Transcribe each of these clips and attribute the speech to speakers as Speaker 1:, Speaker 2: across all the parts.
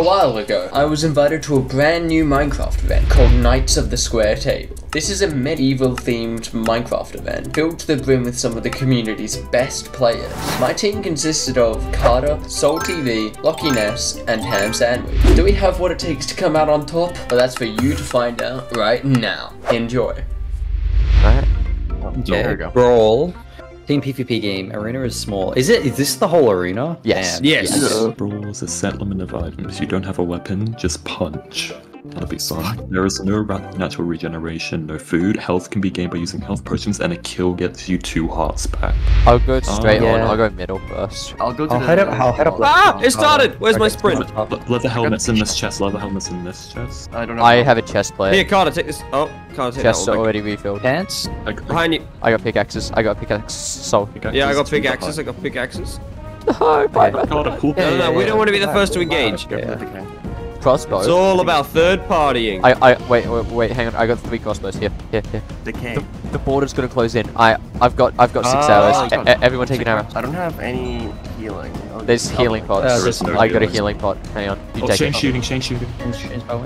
Speaker 1: A while ago, I was invited to a brand new Minecraft event called Knights of the Square Table. This is a medieval themed Minecraft event filled to the brim with some of the community's best players. My team consisted of Carter, Soul TB, Lockie Ness, and Ham Sandwich. Do we have what it takes to come out on top? Well, that's for you to find out right now. Enjoy.
Speaker 2: Alright.
Speaker 3: There we go.
Speaker 2: Brawl. Team PvP game. Arena is small. Is it? Is this the whole arena?
Speaker 3: Yes.
Speaker 2: Damn.
Speaker 4: Yes. Brawl is a set limit of items. You don't have a weapon, just punch. That'll be fun. There is no ra- natural regeneration, no food. Health can be gained by using health potions, and a kill gets you two hearts back.
Speaker 3: I'll go straight on.
Speaker 2: yeah.
Speaker 3: I'll go middle first.
Speaker 5: I'll go to
Speaker 2: I'll
Speaker 5: the.
Speaker 2: head up- I'll head up left.
Speaker 6: Ah! It started! Where's my
Speaker 2: Okay,
Speaker 6: sprint?
Speaker 2: top.
Speaker 4: Le- leather helmets in this chest. Leather helmets in this chest.
Speaker 5: I don't know.
Speaker 3: I have a chest plate.
Speaker 6: Here, Carter, take this. Oh, Carter, take
Speaker 3: Chests
Speaker 6: that
Speaker 3: are
Speaker 6: one.
Speaker 3: already refilled.
Speaker 2: Pants.
Speaker 4: Like,
Speaker 6: Behind you.
Speaker 3: I got pickaxes. I got pickaxe. So.
Speaker 6: Yeah, I got pickaxes. I got pickaxes.
Speaker 3: No,
Speaker 4: God, a cool.
Speaker 6: No, no, no. We don't want to be the first to engage.
Speaker 2: Yeah.
Speaker 5: Okay.
Speaker 3: Crossbow.
Speaker 6: It's all about third partying.
Speaker 3: I, I, wait, wait, wait, hang on. I got three crossbows here, here, here.
Speaker 5: Decay.
Speaker 3: The, the border's gonna close in. I, I've got, I've got six
Speaker 5: Ah,
Speaker 3: arrows.
Speaker 5: I
Speaker 3: E-
Speaker 5: got-
Speaker 3: e- everyone take an arrow.
Speaker 5: I don't have any healing. I'll
Speaker 3: There's healing pots.
Speaker 2: Uh,
Speaker 4: There is no
Speaker 3: I got a
Speaker 4: healing.
Speaker 3: healing pot. Hang on. You
Speaker 4: Oh,
Speaker 3: take
Speaker 4: Shane
Speaker 3: it.
Speaker 4: shooting, Shane shooting.
Speaker 2: Shane's.
Speaker 5: I, I'll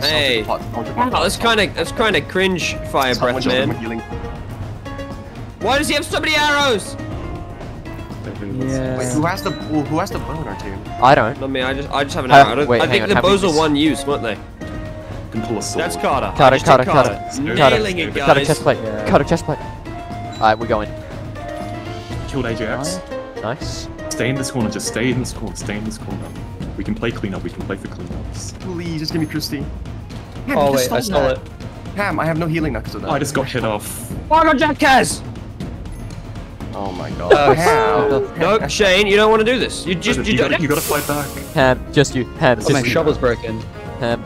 Speaker 6: Hey.
Speaker 5: the pot. I'll the
Speaker 6: Wow,
Speaker 5: pot.
Speaker 6: that's kind of that's kind of cringe fire breath, man. Why does he have so many arrows?
Speaker 2: Yeah.
Speaker 5: Wait, who has the who who has the bow in our team?
Speaker 3: I don't.
Speaker 6: Not me. I just I just have an arrow. I, don't,
Speaker 3: wait,
Speaker 6: I think
Speaker 3: on,
Speaker 6: the bows are one use, weren't they?
Speaker 4: Can pull a sword.
Speaker 6: That's Carter. I
Speaker 3: Carter,
Speaker 6: just take
Speaker 3: Carter, Carter.
Speaker 4: Carter.
Speaker 6: Nailing it,
Speaker 3: Cut a
Speaker 6: guys.
Speaker 3: chest plate.
Speaker 2: Yeah.
Speaker 3: Cut a chest plate. Alright, we're going.
Speaker 4: Killed Ajax.
Speaker 3: Nice.
Speaker 4: Stay in this corner. Just stay in this corner. Stay in this corner. We can play cleanup. We can play for cleanups.
Speaker 5: Please, just give me Christy. Ham,
Speaker 2: Oh
Speaker 5: you just
Speaker 2: wait, I
Speaker 5: stole
Speaker 2: stole
Speaker 5: that.
Speaker 2: it.
Speaker 5: Ham, I have no healing now because of that.
Speaker 4: I just got hit off.
Speaker 6: Oh, I got Jack Kaz!
Speaker 5: Oh my god.
Speaker 2: Oh,
Speaker 5: Ham.
Speaker 6: No, Shane, you don't want to do this. You just
Speaker 4: you,
Speaker 6: you,
Speaker 4: gotta,
Speaker 6: don't.
Speaker 4: you gotta fight back.
Speaker 3: Ham, just you. Ham,
Speaker 2: Oh,
Speaker 3: just
Speaker 2: my
Speaker 3: you.
Speaker 2: shovel's broken.
Speaker 3: Ham.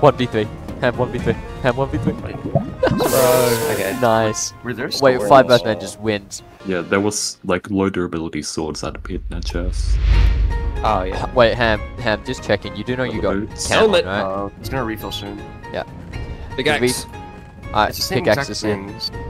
Speaker 3: 1v3. Ham 1v3. Ham 1v3.
Speaker 2: Bro. Okay.
Speaker 3: Nice.
Speaker 5: Were there
Speaker 3: Wait,
Speaker 5: swords?
Speaker 3: five Earthmen just wins.
Speaker 4: Yeah, there was like low durability swords that appeared in that chest.
Speaker 2: Oh yeah.
Speaker 3: Wait, Ham, Ham, just checking. You do know you got
Speaker 4: Boots.
Speaker 3: Cam
Speaker 6: Helmet.
Speaker 3: right?
Speaker 5: Uh, it's gonna refill soon.
Speaker 6: Big axe.
Speaker 3: Alright,
Speaker 5: It's the same
Speaker 3: pickaxe
Speaker 5: exact
Speaker 3: is in.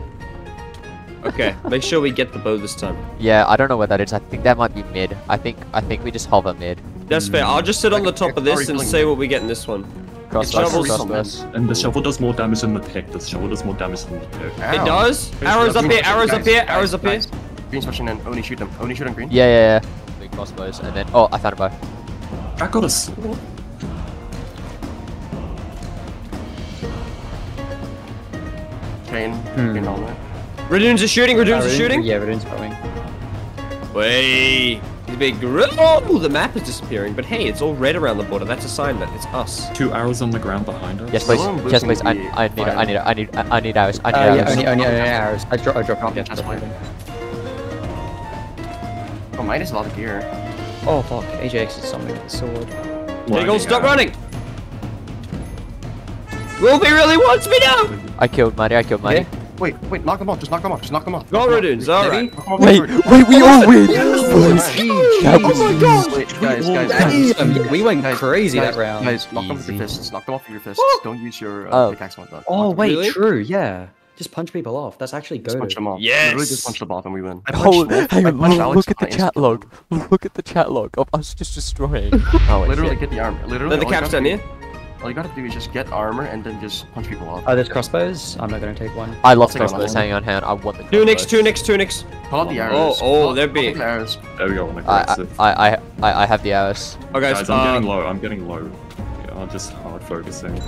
Speaker 5: Things.
Speaker 6: Okay, make sure we get the bow this time.
Speaker 3: Yeah, I don't know where that is. I think that might be mid. I think I think we just hover mid.
Speaker 6: That's fair. I'll just sit on the top of this and
Speaker 5: already
Speaker 6: say what we get in this one.
Speaker 3: Crossbows,
Speaker 6: shovels.
Speaker 3: crossbows.
Speaker 4: And the shovel does more damage than the pick. The shovel does more damage than the pick.
Speaker 6: It does. Arrows up here. Arrows up here. Arrows up here.
Speaker 5: Guys, Green's pushing in. Only shoot them. Only shoot on green.
Speaker 3: Yeah, yeah, yeah. Big crossbows, and then oh, I found a bow.
Speaker 4: I got a sword.
Speaker 5: Chain.
Speaker 2: Hmm.
Speaker 5: Green helmet.
Speaker 6: Radoons are shooting. Radoons are shooting.
Speaker 2: Yeah, Radoon's going.
Speaker 6: Wait. The big grill. Oh, the map is disappearing. But hey, it's all red around the border. That's a sign that it's us.
Speaker 4: Two arrows on the ground behind us.
Speaker 3: Yes, please.
Speaker 5: Yellow
Speaker 3: Yes, please. I,
Speaker 5: be
Speaker 3: I need,
Speaker 5: fire.
Speaker 3: I need, I need, I need arrows. I need
Speaker 2: Uh,
Speaker 3: arrows.
Speaker 2: yeah, only, only, only arrows. I dropped, I dropped off.
Speaker 5: Yeah, that's fine. Oh, mine is a lot of gear.
Speaker 2: Oh fuck, AJX is something with the sword.
Speaker 6: There goes. Stop running. Wolfie really wants me now.
Speaker 3: I killed Mighty. I killed Mighty.
Speaker 2: Okay.
Speaker 5: Wait, wait, knock them off. Just knock them off. Just knock them off.
Speaker 6: Go Radoons. All right.
Speaker 5: Knock 'em.
Speaker 3: Wait,
Speaker 5: Knock 'em off.
Speaker 3: wait, we all win.
Speaker 5: Oh my god! Guys, guys, guys,
Speaker 2: we went crazy that round.
Speaker 5: Guys, knock them off with your fists. Knock them off with your fists. Don't use your uh,
Speaker 3: Oh.
Speaker 5: pickaxe like that.
Speaker 2: Oh wait, true, yeah. Just punch people off. That's actually
Speaker 5: Just
Speaker 2: good.
Speaker 5: punch them off.
Speaker 6: Yes.
Speaker 5: Literally just punch them off and we win.
Speaker 3: Oh, hang
Speaker 5: I
Speaker 3: on,
Speaker 5: punched
Speaker 3: look,
Speaker 5: Alex
Speaker 3: look at the chat
Speaker 5: Insta.
Speaker 3: log. Look at the chat log of us just destroying. Oh,
Speaker 5: Literally
Speaker 3: shit.
Speaker 5: get the armor. Literally.
Speaker 6: Let the
Speaker 5: all you
Speaker 6: caps down here.
Speaker 5: All you gotta do is just get armor and then just punch people off.
Speaker 2: Oh, there's crossbows. I'm not gonna take one.
Speaker 3: I lost
Speaker 5: Take
Speaker 3: crossbows.
Speaker 5: one.
Speaker 3: Hang on, hang on. I want the
Speaker 6: Two nicks.
Speaker 3: crossbows.
Speaker 6: Two nicks. Two nicks.
Speaker 5: Pull out the
Speaker 6: Oh,
Speaker 5: arrows.
Speaker 6: oh,
Speaker 5: Pull out-
Speaker 6: they're big.
Speaker 5: the arrows.
Speaker 4: There we go.
Speaker 3: I,
Speaker 4: aggressive.
Speaker 3: I, I, I, I have the arrows.
Speaker 6: Oh, guys.
Speaker 4: Guys, I'm getting low. I'm getting low. Yeah, I'm just hard focusing.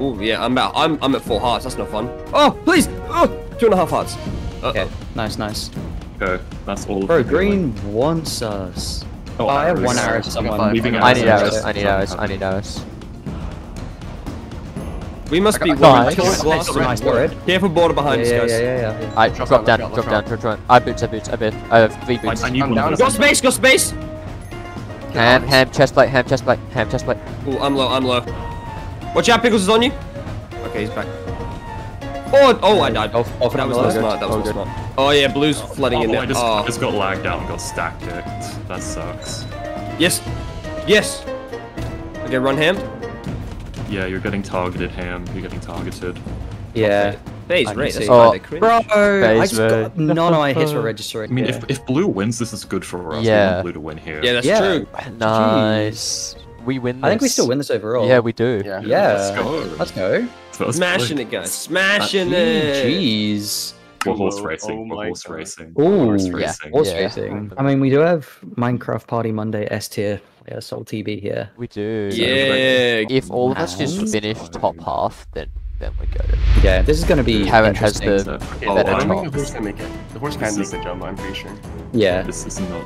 Speaker 6: Oh yeah, I'm about. I'm. I'm at four hearts. That's no fun. Oh please. Oh, two and a half hearts. Uh
Speaker 2: Okay, nice, nice.
Speaker 4: Okay, that's all.
Speaker 2: Bro,
Speaker 4: the
Speaker 2: green wants us.
Speaker 4: Oh,
Speaker 2: Oh, I have one arrow to
Speaker 5: I got
Speaker 2: someone.
Speaker 4: Leaving
Speaker 5: I
Speaker 3: need
Speaker 4: arrows.
Speaker 3: arrows. I need arrows. I need arrows.
Speaker 6: We must be
Speaker 5: got-
Speaker 6: one. Kill
Speaker 2: Nice,
Speaker 6: glass
Speaker 2: nice,
Speaker 6: around. Careful border behind
Speaker 2: yeah,
Speaker 6: us, guys.
Speaker 2: yeah, yeah, yeah.
Speaker 3: I
Speaker 5: Drop
Speaker 3: drop
Speaker 5: down,
Speaker 3: down, drop down, drop down. I boots, I boots, I have boots. I have three boots.
Speaker 4: I need one
Speaker 6: Go space. Go space.
Speaker 3: Ham, ham, chest plate, ham, chest plate, ham, chest plate.
Speaker 6: Oh, I'm low. I'm low. Watch out, Pickles is on you. Okay, he's back. Oh, oh, I died.
Speaker 2: Oh, off
Speaker 6: That was
Speaker 2: another
Speaker 6: not smart. That was
Speaker 3: Oh,
Speaker 6: not smart. Oh yeah, blue's flooding oh, in
Speaker 4: Oh,
Speaker 6: there.
Speaker 4: I just,
Speaker 6: Oh,
Speaker 4: just got lagged out and got stack kicked. That sucks.
Speaker 6: yes, yes. Okay, run ham.
Speaker 4: Yeah, you're getting targeted, Ham. You're getting targeted.
Speaker 2: Yeah.
Speaker 6: Phase
Speaker 2: I
Speaker 6: rate. That's
Speaker 2: see.
Speaker 6: why
Speaker 3: Oh,
Speaker 6: they cringe.
Speaker 2: Bro, I just
Speaker 3: Phase
Speaker 2: got, none of my hits were registering.
Speaker 4: I mean,
Speaker 2: yeah.
Speaker 4: if, if blue wins, this is good for us. We
Speaker 3: Yeah.
Speaker 4: want blue to win here.
Speaker 6: Yeah, that's
Speaker 2: Yeah.
Speaker 6: true.
Speaker 3: Nice. We win this.
Speaker 2: I think we still win this overall.
Speaker 3: Yeah, we do.
Speaker 5: Yeah.
Speaker 2: Yeah.
Speaker 4: Let's go.
Speaker 2: Let's go.
Speaker 4: First
Speaker 6: Smashing
Speaker 4: play.
Speaker 6: it, guys. Uh, Smashing it.
Speaker 2: Jeez.
Speaker 4: We're horse
Speaker 5: Oh
Speaker 4: racing. Oh we're
Speaker 5: my
Speaker 4: horse
Speaker 5: God.
Speaker 4: racing.
Speaker 2: Ooh,
Speaker 4: horse
Speaker 3: yeah.
Speaker 4: racing.
Speaker 2: Horse
Speaker 3: Yeah.
Speaker 2: racing. I mean, we do have Minecraft Party Monday S tier. Yeah, Soul TB here.
Speaker 3: We do.
Speaker 6: Yeah.
Speaker 3: If all of us just finish top half, then then we go.
Speaker 2: Yeah, this is going to be
Speaker 3: Carrot has
Speaker 2: interesting.
Speaker 3: the
Speaker 4: So- oh,
Speaker 5: I don't
Speaker 4: I'm-
Speaker 5: think the horse can make it. The horse can make the jump, I'm pretty sure.
Speaker 2: Yeah.
Speaker 4: This is not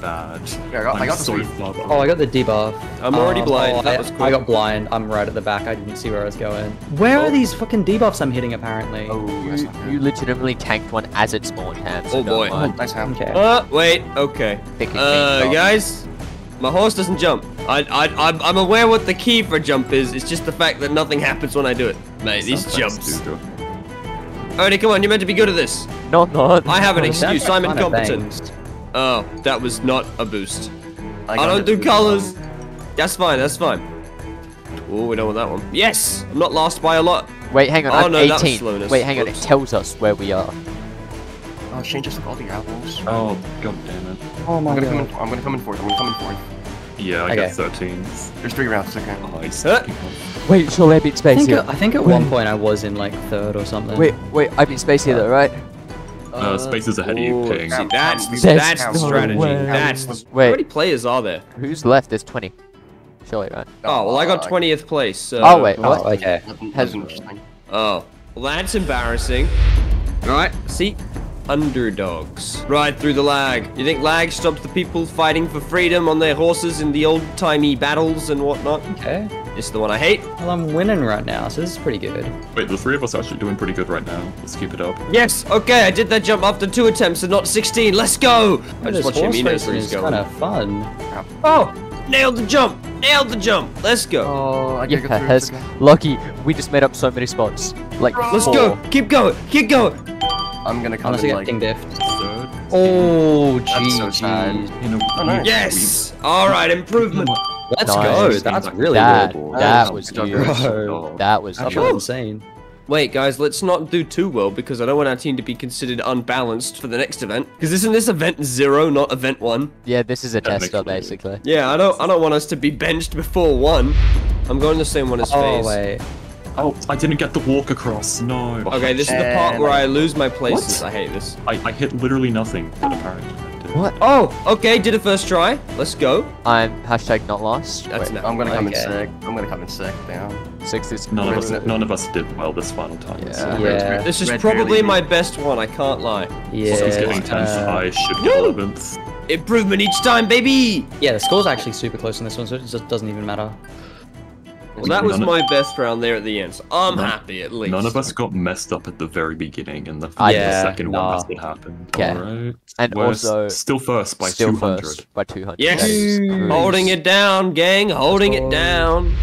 Speaker 4: bad.
Speaker 5: Yeah, I got- I
Speaker 4: I'm
Speaker 5: got the
Speaker 4: so
Speaker 5: three.
Speaker 4: far
Speaker 2: Oh, I got the debuff.
Speaker 6: I'm already
Speaker 2: Um,
Speaker 6: blind.
Speaker 2: oh,
Speaker 6: that
Speaker 2: I,
Speaker 6: was
Speaker 2: I got blind. I'm right at the back. I didn't see where I was going. Where
Speaker 6: Oh.
Speaker 2: are these fucking debuffs I'm hitting, apparently?
Speaker 5: Oh,
Speaker 3: You, you legitimately tanked one as it spawned, Ham. So
Speaker 6: Oh, boy.
Speaker 5: Oh,
Speaker 3: mind
Speaker 5: nice ham.
Speaker 2: Okay.
Speaker 6: Uh, wait. Okay.
Speaker 3: picking
Speaker 6: Uh, guys, my horse doesn't jump. I, I, I'm, I'm aware what the key for jump is. It's just the fact that nothing happens when I do it. Mate, these
Speaker 4: Sometimes
Speaker 6: jumps.
Speaker 4: do, though.
Speaker 6: Alrighty, come on. You're meant to be good at this.
Speaker 3: No, not.
Speaker 6: I have an
Speaker 2: Oh,
Speaker 6: excuse.
Speaker 2: that's
Speaker 6: I'm incompetent.
Speaker 2: Banged.
Speaker 6: Oh, that was not a boost. I,
Speaker 5: got
Speaker 6: don't do colors. That's fine. That's fine. Oh, we don't want that one. Yes, I'm not lost by a lot.
Speaker 3: Wait, hang on.
Speaker 6: Oh,
Speaker 3: I'm
Speaker 6: no, that was
Speaker 3: 18. Wait, hang on. It tells us where we are.
Speaker 5: Oh, Shane just took all the apples.
Speaker 4: Oh, god damn it.
Speaker 2: Oh my
Speaker 5: I'm gonna come
Speaker 2: god.
Speaker 5: in. I'm gonna come in fourth. I'm gonna come in fourth.
Speaker 4: Yeah, I
Speaker 2: Okay.
Speaker 4: got 13.
Speaker 5: There's three rounds. Okay.
Speaker 4: Oh, he's
Speaker 6: Huh?
Speaker 4: taking off.
Speaker 3: Wait, surely I beat
Speaker 2: I
Speaker 3: Space
Speaker 2: think,
Speaker 3: here.
Speaker 2: at, I think at
Speaker 3: Wait.
Speaker 2: one point I was in like third or something.
Speaker 3: Wait, wait, I beat Space here though, right?
Speaker 4: Uh, Space is ahead of you, ping.
Speaker 6: see, that's
Speaker 5: There's
Speaker 6: that's
Speaker 3: no
Speaker 6: the strategy.
Speaker 3: way.
Speaker 6: That's how
Speaker 3: Wait.
Speaker 6: many players are there?
Speaker 3: Who's left? There's 20. Surely, right?
Speaker 6: Oh well, I got
Speaker 5: Uh,
Speaker 6: 20th place. So.
Speaker 3: Oh, wait,
Speaker 2: Oh,
Speaker 3: what?
Speaker 2: okay.
Speaker 5: Nothing,
Speaker 3: Has-
Speaker 5: nothing interesting.
Speaker 6: Oh, well, that's embarrassing. Right, see? Underdogs. Ride through the lag. You think lag stops the people fighting for freedom on their horses in the old-timey battles and whatnot?
Speaker 2: Okay.
Speaker 6: It's the one I hate.
Speaker 2: Well, I'm winning right now, so this is pretty good.
Speaker 4: Wait, the three of us are actually doing pretty good right now. Let's keep it up.
Speaker 6: Yes, okay, I did that jump after two attempts and not 16. Let's go! I
Speaker 2: this
Speaker 6: just watch him,
Speaker 2: horse
Speaker 6: he knows
Speaker 2: racing
Speaker 6: where he's
Speaker 2: is
Speaker 6: going.
Speaker 2: kind of fun.
Speaker 6: Oh, nailed the jump! Nailed the jump! Let's go!
Speaker 5: Oh, I can't get through.
Speaker 3: Yes.
Speaker 5: It's okay.
Speaker 3: Lucky, we just made up so many spots. Like,
Speaker 6: Let's
Speaker 3: four.
Speaker 6: go! Keep going! Keep going!
Speaker 5: I'm gonna come
Speaker 2: Unless
Speaker 5: in
Speaker 2: you
Speaker 5: like.
Speaker 2: get ping diffed.
Speaker 4: Third.
Speaker 2: Oh,
Speaker 5: That's so
Speaker 2: GG.
Speaker 5: sad.
Speaker 4: You know,
Speaker 5: Oh, nice.
Speaker 6: Yes! Alright, improvement!
Speaker 2: Let's
Speaker 3: Nice.
Speaker 2: go.
Speaker 4: Nice.
Speaker 2: That's really
Speaker 3: That,
Speaker 2: good.
Speaker 3: that was
Speaker 5: good
Speaker 3: huge. That was
Speaker 2: That's
Speaker 3: huge.
Speaker 2: insane.
Speaker 6: Wait, guys, let's not do too well because I don't want our team to be considered unbalanced for the next event. Because isn't this event zero, not event one?
Speaker 3: Yeah, this is a
Speaker 4: That
Speaker 3: tester, basically.
Speaker 6: Yeah, I don't. I don't want us to be benched before one. I'm going the same one as
Speaker 2: Oh,
Speaker 6: FaZe.
Speaker 2: wait.
Speaker 4: Oh, I didn't get the walk across. No.
Speaker 6: Okay, this is the part where
Speaker 5: I-
Speaker 6: I lose my places.
Speaker 4: What?
Speaker 6: I hate this.
Speaker 4: I, I hit literally nothing, but apparently I did.
Speaker 3: What?
Speaker 6: Oh, okay, did a first try. Let's go.
Speaker 3: I'm hashtag not lost.
Speaker 6: That's
Speaker 3: Wait,
Speaker 6: not.
Speaker 5: I'm gonna come
Speaker 2: Okay.
Speaker 5: in sick. I'm gonna come in sick. Damn.
Speaker 3: six is
Speaker 4: None of us, none of us did well this final time.
Speaker 3: Yeah.
Speaker 4: so-
Speaker 2: Yeah.
Speaker 6: This is
Speaker 5: Red
Speaker 6: probably
Speaker 5: barely
Speaker 6: my
Speaker 5: beat.
Speaker 6: best one. I can't lie.
Speaker 2: Yeah.
Speaker 4: Someone's getting 10th,
Speaker 2: uh,
Speaker 4: I should get 11th.
Speaker 6: Improvement each time, baby.
Speaker 2: yeah, the score's actually super close in this one, so it just doesn't even matter.
Speaker 6: Well, that was
Speaker 4: None of-
Speaker 6: my best round there at the end. So I'm
Speaker 4: None-
Speaker 6: happy at least.
Speaker 4: None of us got messed up at the very beginning, and the,
Speaker 3: I-
Speaker 4: the
Speaker 2: Yeah,
Speaker 4: second
Speaker 2: nah.
Speaker 4: one that's what happened.
Speaker 3: Yeah.
Speaker 4: Alright.
Speaker 3: And
Speaker 4: We're
Speaker 3: also-
Speaker 4: still first by
Speaker 3: Still
Speaker 4: 200.
Speaker 3: first by 200.
Speaker 6: Yes.
Speaker 3: That is.
Speaker 6: Holding it down, gang. Holding it down.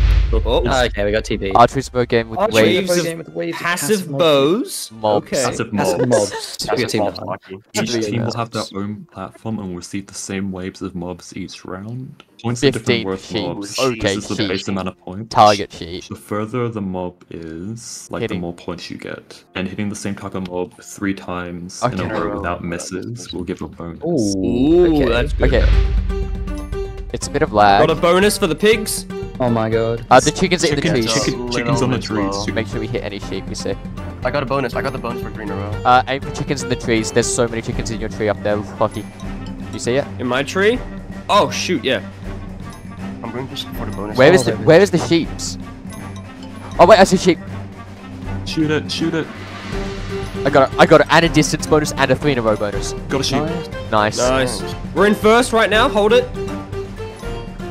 Speaker 6: Oh,
Speaker 2: Okay, we got TP.
Speaker 3: Archery spur game with
Speaker 2: Archery
Speaker 3: waves.
Speaker 6: waves of
Speaker 2: game with waves of
Speaker 6: passive bows.
Speaker 3: Mobs.
Speaker 6: Okay.
Speaker 4: Passive
Speaker 2: Passive
Speaker 4: mobs.
Speaker 2: mobs.
Speaker 5: That's
Speaker 2: Good
Speaker 5: a
Speaker 2: team
Speaker 5: false
Speaker 2: this
Speaker 4: Each team will have their own platform and will receive the same waves of mobs each round. Points are
Speaker 3: 15
Speaker 4: different worth
Speaker 3: sheep.
Speaker 4: mobs.
Speaker 3: Okay,
Speaker 4: this is the base amount of points.
Speaker 3: Target sheet.
Speaker 4: The further the mob is, like
Speaker 3: Hitting.
Speaker 4: the more points you get. And hitting the same type of mob three times in a row without misses will give a bonus.
Speaker 2: Ooh,
Speaker 6: Ooh,
Speaker 2: okay.
Speaker 6: that's good.
Speaker 3: Okay. It's a bit of lag.
Speaker 6: Got a bonus for the pigs.
Speaker 2: Oh my god.
Speaker 3: Uh, the chickens are in the trees.
Speaker 4: chicken, chickens on the trees.
Speaker 5: slow.
Speaker 4: chicken-
Speaker 3: Make sure we hit any sheep we see.
Speaker 5: I got a bonus. I got the bonus for three in a row.
Speaker 3: Uh, aim for chickens in the trees. There's so many chickens in your tree up there, Lucky. You see it?
Speaker 6: In my tree? Oh shoot, yeah.
Speaker 5: I'm going just for the bonus.
Speaker 3: Where
Speaker 2: Oh,
Speaker 3: the Where is the sheep's? Oh wait, I see sheep.
Speaker 4: Shoot it, shoot it.
Speaker 3: I got it. I got it. And a distance bonus and a three in a row bonus.
Speaker 4: Got a shoot.
Speaker 2: Nice.
Speaker 3: Nice.
Speaker 6: Nice. We're in first right now. Hold it.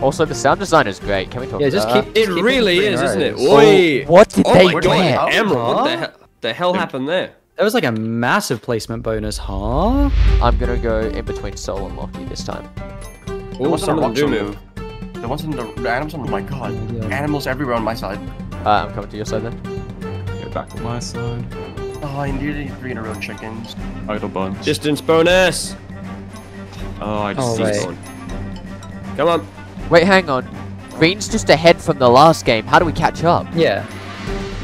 Speaker 3: Also, the sound design is great. Can we talk
Speaker 2: Yeah,
Speaker 3: about
Speaker 2: just
Speaker 3: that?
Speaker 2: keep.
Speaker 6: It
Speaker 2: just keep
Speaker 6: really is,
Speaker 2: a
Speaker 6: isn't it? Oi.
Speaker 3: What did
Speaker 6: Oh
Speaker 3: they
Speaker 6: my god,
Speaker 3: get?
Speaker 5: How?
Speaker 6: Emerald. What the,
Speaker 2: Huh?
Speaker 6: the hell happened there?
Speaker 2: That was like a massive placement bonus, huh?
Speaker 3: I'm gonna go in between Soul and Lucky this time.
Speaker 5: The
Speaker 6: Oh,
Speaker 5: ones
Speaker 6: some of
Speaker 5: the
Speaker 6: them do move.
Speaker 5: are The ones in the, the animals on. Oh my god.
Speaker 2: Yeah.
Speaker 5: Animals everywhere on my side.
Speaker 3: Uh, I'm coming to your side then.
Speaker 4: Get back on my side.
Speaker 5: Oh, I nearly three in a row chickens.
Speaker 4: Idle got bunch.
Speaker 6: Distance bonus.
Speaker 4: oh, I just
Speaker 2: Oh,
Speaker 4: see
Speaker 2: wait.
Speaker 4: someone.
Speaker 6: Come on.
Speaker 3: Wait, hang on. Green's just ahead from the last game. How do we catch up?
Speaker 2: Yeah.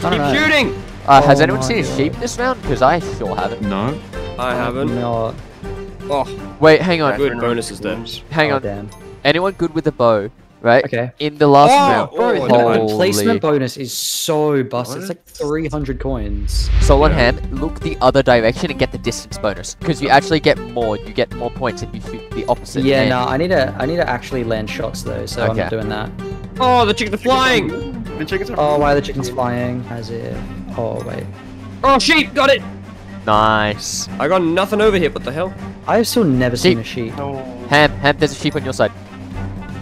Speaker 6: Keep
Speaker 2: don't know.
Speaker 6: shooting.
Speaker 3: Uh, has
Speaker 2: Oh
Speaker 3: anyone
Speaker 2: my
Speaker 3: seen a
Speaker 2: God.
Speaker 3: sheep this round? Because I sure haven't.
Speaker 4: No.
Speaker 6: I haven't.
Speaker 2: No.
Speaker 6: Oh,
Speaker 3: Wait, hang on.
Speaker 6: good bonuses there.
Speaker 3: Hang
Speaker 2: oh,
Speaker 3: on.
Speaker 2: damn.
Speaker 3: Anyone good with a bow? Right?
Speaker 2: Okay.
Speaker 3: In the last
Speaker 6: Oh,
Speaker 3: round.
Speaker 6: oh,
Speaker 2: Bro, the placement bonus is so busted. It's like 300 coins.
Speaker 3: Solon
Speaker 4: Yeah.
Speaker 3: Ham, look the other direction and get the distance bonus. Because you actually get more. You get more points if you shoot the opposite.
Speaker 2: Yeah,
Speaker 3: end.
Speaker 2: no, I need to I need to actually land shots though, so I'm not doing that.
Speaker 6: oh, the chickens are flying.
Speaker 5: The chickens are.
Speaker 2: Oh, why are the chickens flying? As it. Oh wait.
Speaker 6: Oh, sheep, got it.
Speaker 3: Nice.
Speaker 6: I got nothing over here. What the hell?
Speaker 2: I've still never seen a sheep.
Speaker 5: No.
Speaker 3: Ham, Ham, there's a sheep on your side.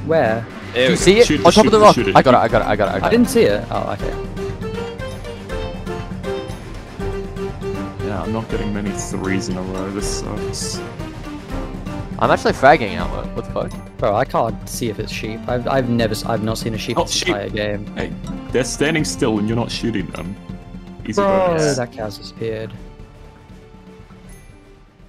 Speaker 2: Where?
Speaker 6: There
Speaker 3: Do
Speaker 6: we
Speaker 3: you see it?
Speaker 4: Shoot
Speaker 3: on top
Speaker 4: shoot
Speaker 3: of the rock.
Speaker 4: shoot it.
Speaker 3: I got it, I got it, I got it, I
Speaker 2: I
Speaker 3: got it.
Speaker 2: didn't see it. Oh, okay.
Speaker 4: Yeah, I'm not getting many threes in a row. This sucks.
Speaker 3: I'm actually fragging out. What, what the fuck?
Speaker 2: Bro, I can't see if it's sheep. I've I've never s- I've not seen a sheep
Speaker 4: Oh,
Speaker 2: this
Speaker 4: sheep.
Speaker 2: entire game.
Speaker 4: Hey, they're standing still and you're not shooting them. Easy
Speaker 2: Bro,
Speaker 4: bonus.
Speaker 2: that cow's disappeared.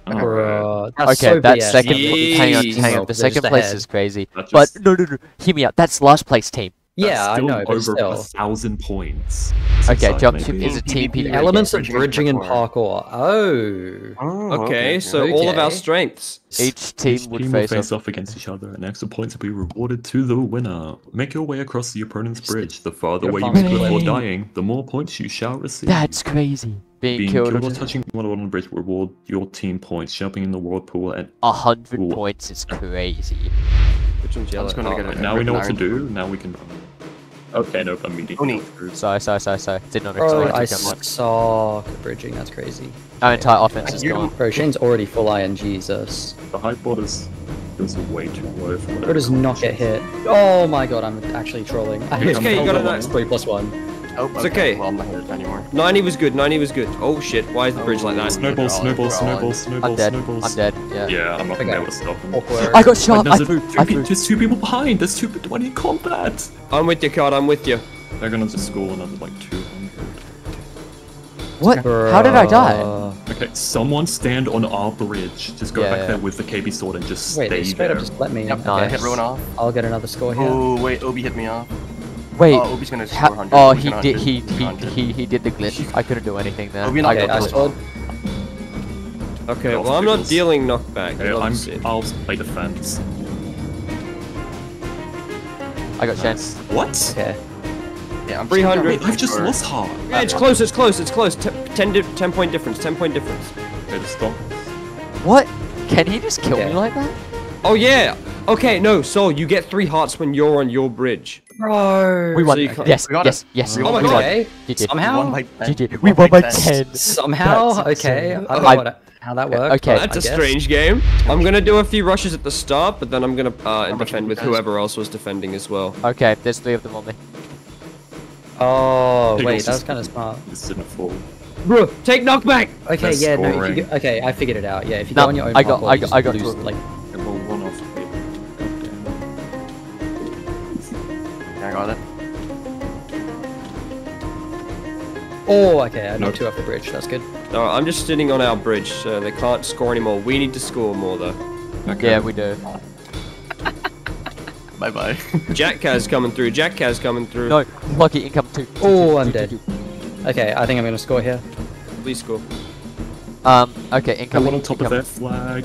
Speaker 4: Oh,
Speaker 2: Bro, that's
Speaker 3: Okay,
Speaker 2: so
Speaker 3: that
Speaker 2: BS.
Speaker 3: second.
Speaker 6: Jeez.
Speaker 3: Hang on, hang on. The
Speaker 2: they're
Speaker 3: second
Speaker 2: just
Speaker 3: place
Speaker 2: ahead.
Speaker 3: is crazy.
Speaker 4: That
Speaker 3: But no, no, no. Hear me out. That's last place team.
Speaker 2: Yeah,
Speaker 4: That's
Speaker 2: I know, but
Speaker 4: over
Speaker 2: still.
Speaker 4: a thousand points.
Speaker 3: Okay,
Speaker 4: Side,
Speaker 3: jump
Speaker 4: maybe.
Speaker 3: ship is a team
Speaker 5: PvP.
Speaker 3: PvP.
Speaker 2: Elements of
Speaker 5: Bridging
Speaker 2: bridging and
Speaker 5: and
Speaker 2: parkour. Oh.
Speaker 5: Oh,
Speaker 6: Okay, so all of our strengths.
Speaker 3: Each team
Speaker 4: Each
Speaker 3: would
Speaker 4: team will
Speaker 3: face
Speaker 4: face
Speaker 3: off.
Speaker 4: off against each other, and extra points will be rewarded to the winner. Make your way across the opponent's bridge. The farther
Speaker 2: You're
Speaker 4: away you
Speaker 2: fine.
Speaker 4: go before dying, the more points you shall receive.
Speaker 3: That's crazy. Being,
Speaker 4: Being
Speaker 3: killed,
Speaker 4: killed or touching one on the bridge will reward your team points. Jumping in the whirlpool, and
Speaker 3: a hundred points is crazy.
Speaker 6: Which one's yellow?
Speaker 5: just gonna
Speaker 6: Oh,
Speaker 5: get
Speaker 4: now we know what to do. Now we can. Okay, no, I'm meeting.
Speaker 5: Oni.
Speaker 3: Sorry, sorry, sorry, sorry. Did not
Speaker 2: Bro,
Speaker 3: expect
Speaker 2: I
Speaker 3: to come on.
Speaker 2: suck bridging. That's crazy.
Speaker 3: Our entire offense is gone.
Speaker 2: Bro, Shane's already full iron. Jesus.
Speaker 4: The high board is is way too low for
Speaker 2: Bro does not get hit. Oh my god, I'm actually trolling. I
Speaker 6: okay, you got a nice-
Speaker 2: three plus one.
Speaker 5: Oh,
Speaker 6: It's okay.
Speaker 5: Well, I'm not hit anymore.
Speaker 6: 90 was good, 90 was good. Oh shit, why is the bridge like that?
Speaker 4: Snowball, snowball,
Speaker 5: Drawing.
Speaker 4: snowball,
Speaker 3: I'm dead.
Speaker 4: snowballs.
Speaker 3: I'm dead. Yeah.
Speaker 4: Yeah, I'm not gonna be
Speaker 2: Okay.
Speaker 4: able to stop him.
Speaker 2: Awkward.
Speaker 3: I got shot. I
Speaker 4: there's, a,
Speaker 3: flew.
Speaker 4: two
Speaker 3: I flew.
Speaker 4: there's two people behind. There's two people in combat.
Speaker 6: I'm with you, Card, I'm with you.
Speaker 4: They're gonna just score another like 200.
Speaker 3: What? How did I die?
Speaker 4: Okay, someone stand on our bridge. Just go
Speaker 3: Yeah,
Speaker 4: back
Speaker 3: yeah.
Speaker 4: there with the KB sword and just
Speaker 2: Wait,
Speaker 4: stay
Speaker 2: straight
Speaker 4: there.
Speaker 2: up just let me.
Speaker 5: Yep,
Speaker 2: okay.
Speaker 5: I hit everyone off.
Speaker 2: I'll get another score here.
Speaker 5: Oh, wait, Obi hit me off.
Speaker 3: Wait.
Speaker 5: Oh, Obi's gonna score 100.
Speaker 3: oh, he did. He he, he he did the glitch. I couldn't do anything then.
Speaker 5: Obi
Speaker 3: I
Speaker 2: Okay,
Speaker 3: got
Speaker 2: I scored.
Speaker 6: Okay, well I'm not dealing knockback.
Speaker 4: Okay, I'm,
Speaker 6: to see it.
Speaker 4: I'll play defense.
Speaker 3: I got chance.
Speaker 4: What?
Speaker 2: Okay.
Speaker 5: Yeah, I'm
Speaker 6: 300.
Speaker 4: Wait, I've just
Speaker 5: Or-
Speaker 4: lost heart.
Speaker 6: Yeah, it's close, it's close, it's close. T 10, di 10 point difference, 10 point difference.
Speaker 4: Okay, just stop.
Speaker 3: What? Can he just kill
Speaker 2: Okay.
Speaker 3: me like that?
Speaker 6: Oh yeah! Okay, no, so you get three hearts when you're on your bridge.
Speaker 2: Bro.
Speaker 3: We won.
Speaker 6: you can't-
Speaker 3: Yes.
Speaker 5: We got
Speaker 3: Yes.
Speaker 5: it.
Speaker 3: Yes.
Speaker 5: We
Speaker 6: Oh my
Speaker 3: we
Speaker 6: God.
Speaker 3: won.
Speaker 2: Okay.
Speaker 3: GG.
Speaker 2: Somehow.
Speaker 5: One by 10.
Speaker 3: GG. We won by ten.
Speaker 2: Somehow.
Speaker 3: That's
Speaker 2: Okay.
Speaker 3: insane.
Speaker 2: I don't know what, how that worked.
Speaker 3: okay.
Speaker 2: but
Speaker 6: That's
Speaker 2: I
Speaker 6: a
Speaker 2: guess.
Speaker 6: strange game. I'm gonna do a few rushes at the start, but then I'm gonna uh,
Speaker 5: much
Speaker 6: defend with whoever else was defending as well.
Speaker 3: Okay. There's three of them on me.
Speaker 2: Oh wait,
Speaker 4: this
Speaker 2: that
Speaker 4: is-
Speaker 2: was kind of smart.
Speaker 4: This didn't fall.
Speaker 6: Bro, take knockback!
Speaker 2: Okay,
Speaker 4: That's
Speaker 2: yeah, no, if you go, okay, I figured it out. Yeah, if you
Speaker 3: No,
Speaker 2: go on your own
Speaker 3: I got-
Speaker 2: parkour,
Speaker 3: I
Speaker 2: you
Speaker 3: got- I got
Speaker 2: lose, like.
Speaker 5: Yeah, I it.
Speaker 2: Oh, okay, I
Speaker 4: Nope.
Speaker 2: knocked two off the bridge. That's good.
Speaker 6: No, I'm just sitting on our bridge, so they can't score anymore. We need to score more though.
Speaker 4: Okay.
Speaker 3: Yeah, we do.
Speaker 5: Bye bye.
Speaker 6: Jack Kaz coming through. Jack Kaz coming through.
Speaker 3: No, lucky income two. two,
Speaker 2: Oh,
Speaker 3: two,
Speaker 2: I'm dead.
Speaker 3: two, two.
Speaker 2: Okay, I think I'm gonna score here.
Speaker 6: Please score.
Speaker 3: Um. Okay.
Speaker 4: Come
Speaker 3: Incoming.
Speaker 4: on on top of
Speaker 3: incoming.
Speaker 4: that flag.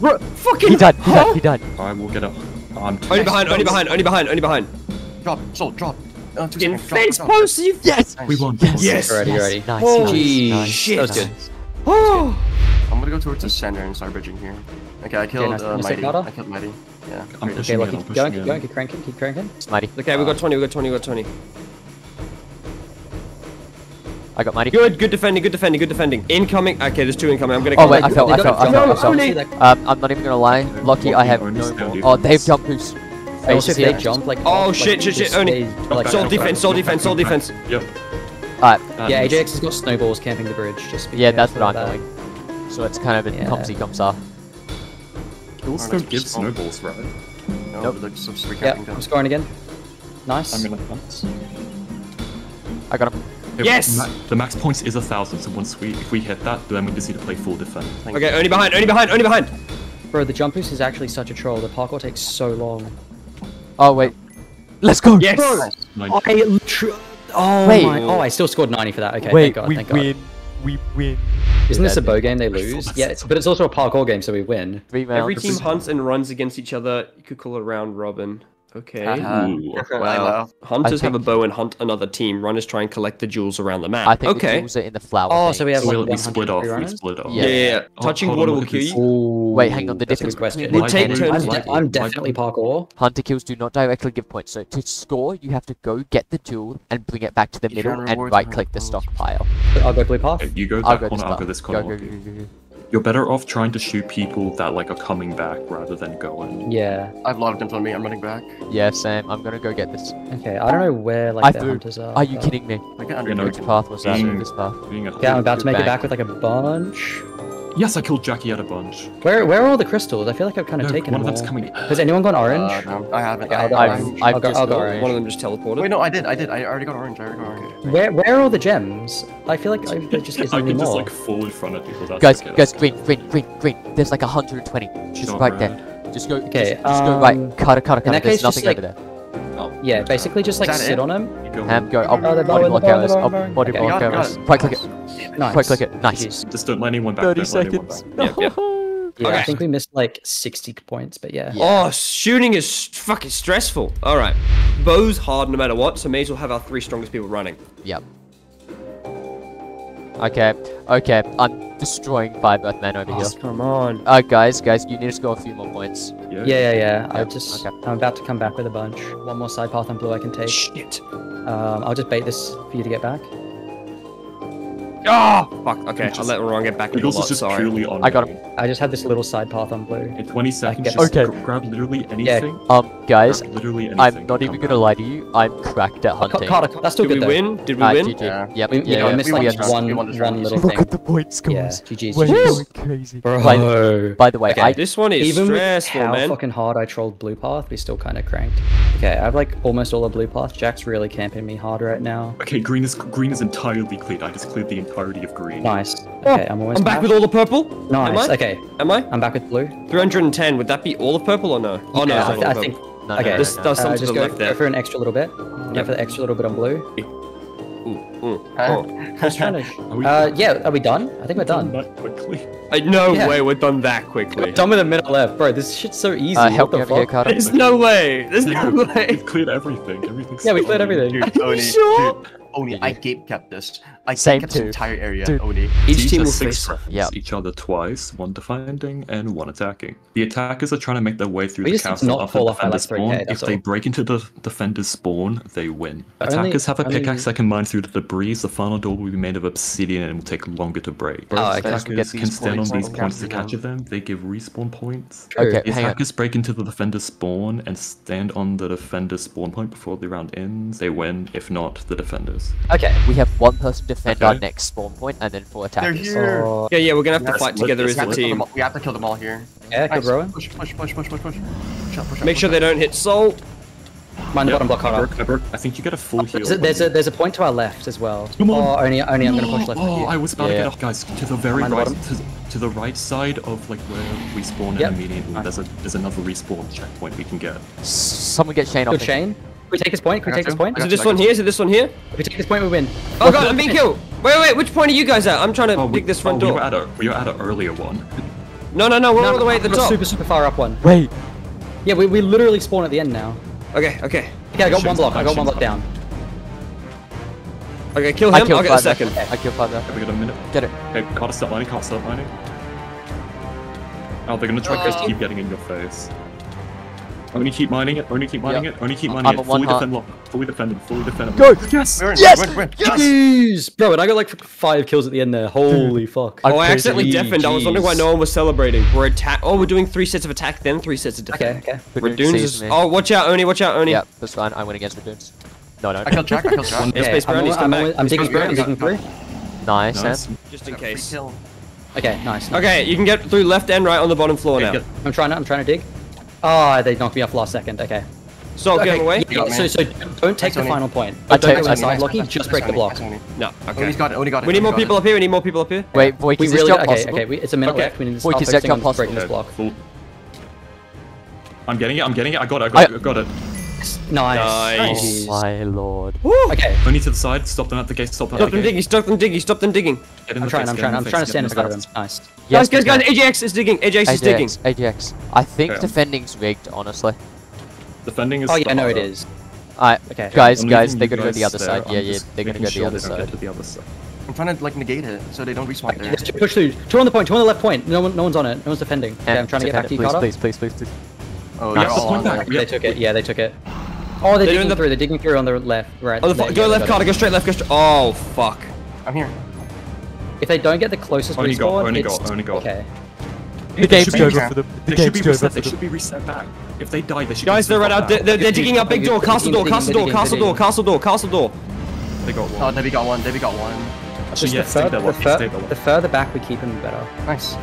Speaker 6: Bro, fucking.
Speaker 3: He died. He died. He died.
Speaker 4: Alright, we'll get up. I'm too
Speaker 6: Only behind, only behind, only behind, only behind.
Speaker 5: drop, soul, drop. Uh, two
Speaker 6: In fence post, you.
Speaker 3: Yes.
Speaker 5: Nice.
Speaker 4: We won.
Speaker 6: Yes.
Speaker 2: Alrighty,
Speaker 3: Yes.
Speaker 2: alrighty.
Speaker 3: Nice.
Speaker 6: Oh,
Speaker 3: nice,
Speaker 2: geez,
Speaker 3: nice,
Speaker 6: shit.
Speaker 2: That was good.
Speaker 3: nice.
Speaker 6: Oh.
Speaker 5: I'm gonna go towards the center and start bridging here. Okay, I killed
Speaker 2: nice.
Speaker 5: uh, Mighty. I killed Mighty. Yeah.
Speaker 4: I'm
Speaker 5: great.
Speaker 4: pushing
Speaker 2: Okay,
Speaker 4: it,
Speaker 2: Keep going, keep going, keep cranking, keep cranking.
Speaker 3: Smitey.
Speaker 6: Okay, we got 20, we got 20, we got 20.
Speaker 3: I got mighty.
Speaker 6: Good, good defending, good defending, good defending. Incoming. Okay, there's two incoming. I'm gonna.
Speaker 3: Oh wait. I fell. I
Speaker 2: got
Speaker 3: fell. I
Speaker 2: jump
Speaker 3: fell. I fell. Um, I'm not even gonna lie. Lucky, I have no
Speaker 4: stand
Speaker 3: more.
Speaker 4: defense.
Speaker 3: Oh, they have jump boost.
Speaker 2: Also, they
Speaker 3: here.
Speaker 2: jump like.
Speaker 6: Oh,
Speaker 2: like,
Speaker 6: shit, shit, shit,
Speaker 2: just
Speaker 6: only-
Speaker 2: stay, like,
Speaker 6: Soul defense,
Speaker 4: back,
Speaker 6: soul defense,
Speaker 4: back,
Speaker 6: soul defense.
Speaker 4: Yep.
Speaker 3: Alright.
Speaker 2: Yeah,
Speaker 4: is-
Speaker 2: AJX has got snowballs camping the bridge. Just be
Speaker 3: Yeah, that's what I'm doing. So it's kind of a
Speaker 2: Yeah.
Speaker 3: comsy comsa.
Speaker 4: Kills
Speaker 5: Oh,
Speaker 4: don't give snowballs, right?
Speaker 5: No,
Speaker 3: Nope.
Speaker 5: but like, so just
Speaker 2: Yeah, I'm scoring again. Nice.
Speaker 4: I'm gonna bounce.
Speaker 3: I got him.
Speaker 4: Okay,
Speaker 6: yes!
Speaker 4: Ma the max points is a thousand, so once we if we hit that, then we just need to play full defense.
Speaker 5: Thank
Speaker 6: okay,
Speaker 5: you.
Speaker 6: only behind, only behind, only behind!
Speaker 2: Bro, the jump boost is actually such a troll. The parkour takes so long.
Speaker 3: Oh, wait. Let's go!
Speaker 6: Yes!
Speaker 2: Bro. Oh,
Speaker 3: wait.
Speaker 2: My. oh, I still scored 90 for that. Okay,
Speaker 3: wait,
Speaker 2: thank God, thank God.
Speaker 3: We win. We win.
Speaker 2: Isn't this a bow game they lose? Yeah, but it's also a parkour game, so we win.
Speaker 6: Every team hunts and runs against each other. You could call it round robin. Okay.
Speaker 5: Uh-huh.
Speaker 6: Well, hunters have a bow and hunt another team. Runners try and collect the jewels around the map.
Speaker 3: I think
Speaker 6: okay.
Speaker 3: the jewels are in the flower.
Speaker 2: Oh, thing. so we have
Speaker 4: so
Speaker 2: like
Speaker 4: we split off. We split off.
Speaker 6: Yeah, yeah. yeah.
Speaker 4: Oh,
Speaker 6: Touching water will kill you.
Speaker 2: Ooh,
Speaker 3: Wait, hang on. The difference
Speaker 2: question.
Speaker 6: We'll take turns.
Speaker 2: I'm, I'm definitely parkour.
Speaker 3: Hunter kills do not directly give points. So to score, you have to go get the jewel and bring it back to the middle and right-click the stockpile.
Speaker 2: I'll go blue
Speaker 4: park. You go that I'll
Speaker 3: go
Speaker 4: corner. I'll go this corner.
Speaker 3: Go, go, go, go, go
Speaker 4: you're better off trying to shoot people that like are coming back rather than going.
Speaker 2: Yeah.
Speaker 5: I've a lot of me. I'm running back.
Speaker 3: Yeah, Sam. I'm gonna go get this.
Speaker 2: Okay. I don't know where like
Speaker 3: I
Speaker 2: the hunters are.
Speaker 3: Are you
Speaker 2: but...
Speaker 3: kidding me?
Speaker 5: I can't
Speaker 4: You know,
Speaker 3: which path was that?
Speaker 4: Being,
Speaker 3: this path.
Speaker 2: yeah, I'm about to make it back with like a bunch.
Speaker 4: Yes, I killed Jackie at a bunch.
Speaker 2: Where where are all the crystals? I feel like I've kind of
Speaker 4: no,
Speaker 2: taken
Speaker 4: one of them's coming.
Speaker 2: Has anyone gone orange?
Speaker 5: Uh, no, I haven't. I,
Speaker 3: I've, I've, got,
Speaker 2: orange.
Speaker 6: One of them just teleported.
Speaker 5: Wait, no, I did. I did. I already got orange. I already got orange.
Speaker 2: Where where are all the gems? I feel like I just isn't
Speaker 4: I can just like fall in front of people. That's
Speaker 3: guys,
Speaker 4: okay,
Speaker 3: guys, green, green, green, green. There's like 120. Just
Speaker 4: Not
Speaker 3: right
Speaker 4: red.
Speaker 3: there. Just go.
Speaker 2: Okay.
Speaker 3: Just, um, go right.
Speaker 2: Um, cut,
Speaker 3: cut,
Speaker 2: cut.
Speaker 3: There's nothing over there.
Speaker 2: Oh, yeah, basically just like sit
Speaker 5: it?
Speaker 2: on
Speaker 4: him.
Speaker 3: Ham, go.
Speaker 2: I'll
Speaker 3: oh, body block arrows.
Speaker 2: I'll
Speaker 3: oh, body
Speaker 2: okay,
Speaker 3: block arrows. Right click it.
Speaker 2: Nice.
Speaker 3: Right click it. Nice.
Speaker 4: Just don't let anyone back.
Speaker 3: 30 seconds.
Speaker 4: Back.
Speaker 2: Yeah
Speaker 6: okay.
Speaker 2: I think we missed like 60 points, but yeah. yeah.
Speaker 6: Oh, shooting is fucking stressful. All right. Bow's hard no matter what, so may as well have our three strongest people running.
Speaker 3: Yep. Okay. Okay. I'm destroying five Earth men over oh, here.
Speaker 6: Come on.
Speaker 3: Uh, guys, guys, you need to score a few more points.
Speaker 4: Yeah,
Speaker 2: yeah, yeah. yeah.
Speaker 3: Yep.
Speaker 2: I just,
Speaker 3: okay.
Speaker 2: I'm about to come back with a bunch. One more side path on blue I can take.
Speaker 6: Shit.
Speaker 2: Um, I'll just bait this for you to get back.
Speaker 6: Oh, fuck. Okay,
Speaker 4: just, I'll
Speaker 6: let Ron get back. It
Speaker 4: also
Speaker 6: lot,
Speaker 4: just
Speaker 6: sorry.
Speaker 4: purely on.
Speaker 3: I got
Speaker 4: him.
Speaker 2: I just had this little side path on blue.
Speaker 4: In 20 seconds,
Speaker 3: okay.
Speaker 4: Gr grab literally anything. Yeah.
Speaker 3: Um, guys,
Speaker 4: literally anything
Speaker 3: I'm not even gonna lie to you. I'm cracked at
Speaker 2: oh,
Speaker 3: hunting.
Speaker 2: Carter, that's still
Speaker 6: Did
Speaker 2: good. Did we though.
Speaker 6: win? Did we
Speaker 3: uh,
Speaker 6: win?
Speaker 3: GG.
Speaker 5: Yeah.
Speaker 3: Yep.
Speaker 2: We,
Speaker 3: yeah,
Speaker 2: know,
Speaker 3: yeah.
Speaker 2: I missed
Speaker 5: we
Speaker 2: like
Speaker 5: just,
Speaker 2: one, one little thing.
Speaker 3: Look at the
Speaker 2: points
Speaker 3: scores. Yeah.
Speaker 2: GG's.
Speaker 3: We're crazy.
Speaker 2: Bro.
Speaker 3: By, the, by the way,
Speaker 2: okay.
Speaker 3: I,
Speaker 6: this one is
Speaker 2: even
Speaker 6: stressful,
Speaker 2: how fucking hard I trolled blue path, we still kind of cranked. Okay, I have like almost all the blue path. Jack's really camping me hard right now.
Speaker 4: Okay, green is green is entirely cleared. I just cleared the entirety of green.
Speaker 2: Nice. Okay, I'm almost.
Speaker 6: I'm back, with all the purple.
Speaker 2: Nice.
Speaker 6: Am
Speaker 2: okay.
Speaker 6: Am I?
Speaker 2: I'm back with blue.
Speaker 6: 310. Would that be all the purple or no? Oh no.
Speaker 2: Yeah, I, th I think.
Speaker 3: No,
Speaker 2: okay.
Speaker 3: No, no,
Speaker 6: there's,
Speaker 2: uh, just go, go, for an extra little bit. Yep. Go for the extra little bit on blue.
Speaker 6: Ooh, ooh,
Speaker 5: uh,
Speaker 6: oh.
Speaker 2: I trying to. Uh, yeah. Are we done? I think we're
Speaker 4: done. Quickly.
Speaker 6: No
Speaker 2: yeah.
Speaker 6: way we're done that quickly.
Speaker 2: Done with a minute left, bro. This shit's so easy.
Speaker 3: Uh, help what the
Speaker 2: fuck?
Speaker 6: There's no way. There's no way.
Speaker 4: We've cleared everything. Everything's
Speaker 2: yeah, we cleared everything.
Speaker 5: Dude, Are you
Speaker 6: sure?
Speaker 5: Dude. Oni. I gape kept this. I
Speaker 3: Same
Speaker 5: kept this entire area,
Speaker 3: Dude.
Speaker 5: Oni.
Speaker 6: Each team will face
Speaker 3: yep.
Speaker 4: each other twice, one defending and one attacking. The attackers are trying to make their way through
Speaker 2: we
Speaker 4: the castle
Speaker 2: not after
Speaker 4: defender's spawn. If
Speaker 2: all.
Speaker 4: they break into the defender's spawn, they win.
Speaker 2: Only,
Speaker 4: attackers have a pickaxe that can mine through the debris. The final door will be made of obsidian and will take longer to break.
Speaker 2: Oh,
Speaker 4: attackers can stand on these points to catch them. They give respawn points.
Speaker 3: Okay,
Speaker 4: These
Speaker 3: hackers on.
Speaker 4: break into the defender's spawn and stand on the defender's spawn point before the round ends. They win. If not, the defenders.
Speaker 2: Okay,
Speaker 3: we have one person defend
Speaker 4: okay.
Speaker 3: our next spawn point and then four attackers.
Speaker 5: They're here.
Speaker 2: Oh.
Speaker 6: Yeah, yeah, we're gonna have
Speaker 5: yes,
Speaker 6: to
Speaker 4: fight
Speaker 6: together as a team.
Speaker 5: We have to kill them all here.
Speaker 2: Yeah,
Speaker 5: nice. Push, push, push, push, push, push.
Speaker 6: Make sure they don't hit salt.
Speaker 2: Mind the bottom block
Speaker 4: hard. I I. I think you get a full uh, heal.
Speaker 2: There's a, there's a, there's a point to our left as well.
Speaker 4: Come on.
Speaker 2: Oh, only only I'm gonna push left.
Speaker 4: Oh, I was about
Speaker 3: yeah.
Speaker 4: to get off, guys. To the very
Speaker 2: Mind
Speaker 4: right,
Speaker 2: the
Speaker 4: to, to, the right side of like where we spawn
Speaker 2: yep.
Speaker 4: and immediately right. there's a there's another respawn checkpoint we can get.
Speaker 3: Someone get Shane off.
Speaker 2: Good Shane. Can we take this point? Can we take this point?
Speaker 6: Is it this one here? Is it this one here?
Speaker 2: If we take this point, we win.
Speaker 6: Oh god, I'm being killed. Wait, wait, which point are you guys at? I'm trying to
Speaker 4: oh,
Speaker 6: pick we, this front
Speaker 4: oh, door. We were, at a, we were at an earlier one.
Speaker 6: No, no, no, we're no, all the way at the top.
Speaker 2: Super, super far up one.
Speaker 3: Wait.
Speaker 2: Yeah, we, we literally spawn at the end now.
Speaker 6: Okay, okay.
Speaker 2: Yeah, I got one block. I got one block down.
Speaker 6: Okay, kill him.
Speaker 3: I
Speaker 6: will get
Speaker 3: a
Speaker 6: second.
Speaker 3: Okay. I kill five.
Speaker 4: Have we got a minute?
Speaker 3: Get it.
Speaker 4: Okay, cast that Can't that lining. Oh, they're gonna try uh, to keep getting in your face. Only keep mining it, only keep mining
Speaker 3: yep.
Speaker 4: it, only keep mining
Speaker 3: I'm
Speaker 4: it. Fully defend lock, fully defend him, fully defend him.
Speaker 3: Go!
Speaker 4: Yes!
Speaker 3: Yes!
Speaker 5: Yes!
Speaker 2: yes! Bro, and I got like five kills at the end there. Holy hmm. fuck.
Speaker 6: Oh, I accidentally
Speaker 2: Jeez.
Speaker 6: deafened. I was wondering why no one was celebrating. We're attack. Oh, we're doing three sets of attack, then three sets of defense.
Speaker 2: Okay,
Speaker 3: okay.
Speaker 6: We're
Speaker 3: doing.
Speaker 6: Oh, watch out, Oni, watch out, Oni.
Speaker 3: Yep, that's fine. I went against the dunes. No, no.
Speaker 5: I killed Jack, I killed Jack.
Speaker 6: Airspace
Speaker 2: Brown,
Speaker 6: he's
Speaker 2: coming
Speaker 6: back.
Speaker 2: I'm
Speaker 5: taking
Speaker 2: three, I'm
Speaker 5: taking
Speaker 2: three.
Speaker 3: Nice,
Speaker 4: nice.
Speaker 6: Just in case.
Speaker 2: Okay, nice.
Speaker 6: Okay, you can get through left and right on the bottom floor now.
Speaker 2: I'm trying to, I'm trying to dig. Oh, they knocked me off last second. Okay.
Speaker 6: So okay, get away.
Speaker 2: Yeah, so, so don't take the final point.
Speaker 3: I
Speaker 2: don't.
Speaker 3: take
Speaker 2: my
Speaker 3: side
Speaker 2: Lucky, Just break the block.
Speaker 6: No. Okay.
Speaker 5: Only got it. Only got it.
Speaker 6: We need more people up here. We need more people up here.
Speaker 3: Wait, Voik,
Speaker 2: we
Speaker 3: is
Speaker 2: really, okay,
Speaker 3: possible?
Speaker 2: Okay, we, it's a minute
Speaker 6: okay.
Speaker 2: left. We need to start
Speaker 3: Voik, is
Speaker 2: focusing on
Speaker 3: possible?
Speaker 2: breaking this block.
Speaker 4: I'm getting it. I'm getting it. I got it. I got,
Speaker 3: I,
Speaker 4: it, got it.
Speaker 2: Nice.
Speaker 6: Nice.
Speaker 2: Oh
Speaker 3: my lord. Woo.
Speaker 2: Okay.
Speaker 4: Only to the side. Stop them at the gate. Stop them.
Speaker 6: Stop
Speaker 4: okay.
Speaker 6: them digging. Stop them digging. Stop them digging.
Speaker 2: I'm trying. I'm trying. I'm trying to stand
Speaker 4: in front
Speaker 2: of
Speaker 4: them.
Speaker 2: Nice.
Speaker 3: Yes,
Speaker 6: guys, guys, guys. AJX is digging. AJX, is digging.
Speaker 3: AJX. I think
Speaker 4: okay.
Speaker 3: defending's rigged, honestly.
Speaker 4: Defending is.
Speaker 2: Oh yeah, I know
Speaker 4: it
Speaker 2: is.
Speaker 3: Alright,
Speaker 2: okay.
Speaker 3: guys,
Speaker 4: I'm
Speaker 3: guys, they're gonna go the other side. Yeah, yeah, they're gonna go
Speaker 4: to the other side.
Speaker 5: I'm trying to like negate it so they don't respawn there.
Speaker 2: Push through. Two on the point. Two on the left point. No one, no one's on it. No one's defending. Okay, I'm trying to get back to you, Carter.
Speaker 3: Please, please, please, please.
Speaker 5: Oh, they're all on there.
Speaker 2: They took it. Yeah, they took it. Oh, they're,
Speaker 6: they're
Speaker 2: digging
Speaker 6: the...
Speaker 2: through. They're digging through on the left, right.
Speaker 6: Oh, the go left, Carter. Go straight left. Go straight. Oh, fuck.
Speaker 5: I'm here.
Speaker 2: If they don't get the closest
Speaker 4: only
Speaker 2: respawn,
Speaker 4: only
Speaker 2: it's...
Speaker 4: Goal, only goal.
Speaker 2: Okay.
Speaker 3: The game's over for them. The
Speaker 4: they should be reset. They should be reset back. If they die, they should.
Speaker 6: Guys, they're right out. They're, they're digging up big door, castle door, castle door, castle door, castle door, castle door.
Speaker 4: They got oh, one.
Speaker 5: Oh, Debbie got one. Debbie got one.
Speaker 4: Actually, yeah,
Speaker 2: the,
Speaker 4: further,
Speaker 2: the, further back we keep him, the better.
Speaker 5: Nice.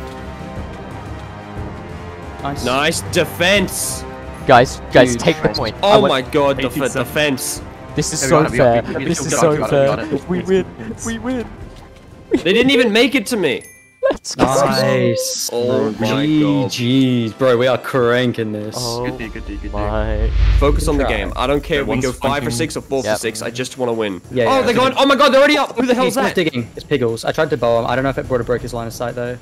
Speaker 2: Nice.
Speaker 6: Nice defense.
Speaker 3: Guys, guys,
Speaker 2: Dude.
Speaker 3: take the point.
Speaker 6: Oh my god, the
Speaker 4: def
Speaker 6: defense.
Speaker 3: This is so fair. This is so fair. We win. We win.
Speaker 6: They didn't even make it to me.
Speaker 3: Let's go.
Speaker 2: Nice.
Speaker 6: Oh my
Speaker 2: GG's, bro. We are cranking this.
Speaker 3: Oh
Speaker 5: good day, good day, good day.
Speaker 3: My.
Speaker 6: Focus on the game. I don't care if we go five for six or four
Speaker 3: yep.
Speaker 6: for six. I just want to win.
Speaker 2: Yeah,
Speaker 6: oh,
Speaker 2: yeah,
Speaker 6: they're going. Oh my god, they're already up. Who the hell's that?
Speaker 2: It's digging. It's Piggles. I tried to bow him. I don't know if it brought a broke his line of sight though.